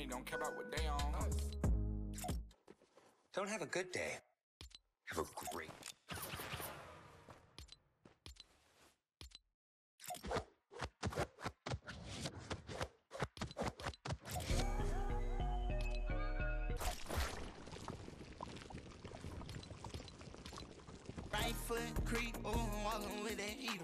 money, don't care about what they on. Don't have a good day. Have a great. Right foot creep, ooh, walking with that heater.